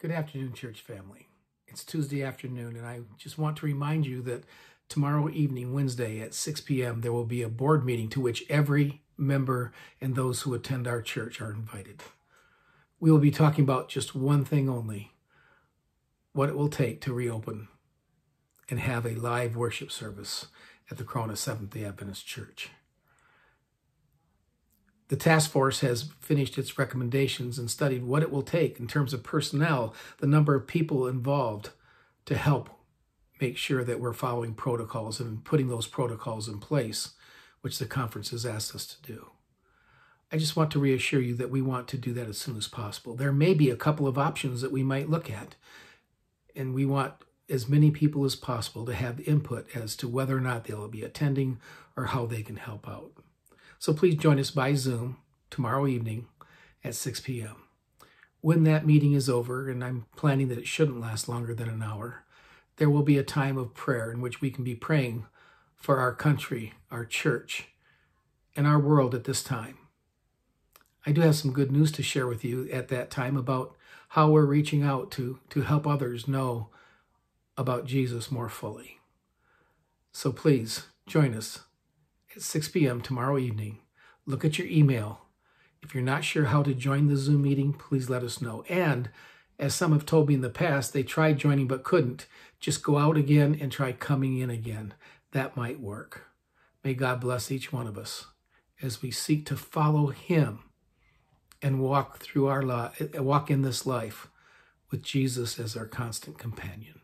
Good afternoon, church family. It's Tuesday afternoon, and I just want to remind you that tomorrow evening, Wednesday at 6 p.m., there will be a board meeting to which every member and those who attend our church are invited. We will be talking about just one thing only what it will take to reopen and have a live worship service at the Corona Seventh day Adventist Church. The task force has finished its recommendations and studied what it will take in terms of personnel, the number of people involved to help make sure that we're following protocols and putting those protocols in place, which the conference has asked us to do. I just want to reassure you that we want to do that as soon as possible. There may be a couple of options that we might look at, and we want as many people as possible to have input as to whether or not they'll be attending or how they can help out. So please join us by Zoom tomorrow evening at 6 p.m. When that meeting is over, and I'm planning that it shouldn't last longer than an hour, there will be a time of prayer in which we can be praying for our country, our church, and our world at this time. I do have some good news to share with you at that time about how we're reaching out to, to help others know about Jesus more fully. So please join us at 6 p.m. tomorrow evening. Look at your email. If you're not sure how to join the Zoom meeting, please let us know. And as some have told me in the past, they tried joining but couldn't. Just go out again and try coming in again. That might work. May God bless each one of us as we seek to follow Him and walk through our life, walk in this life with Jesus as our constant companion.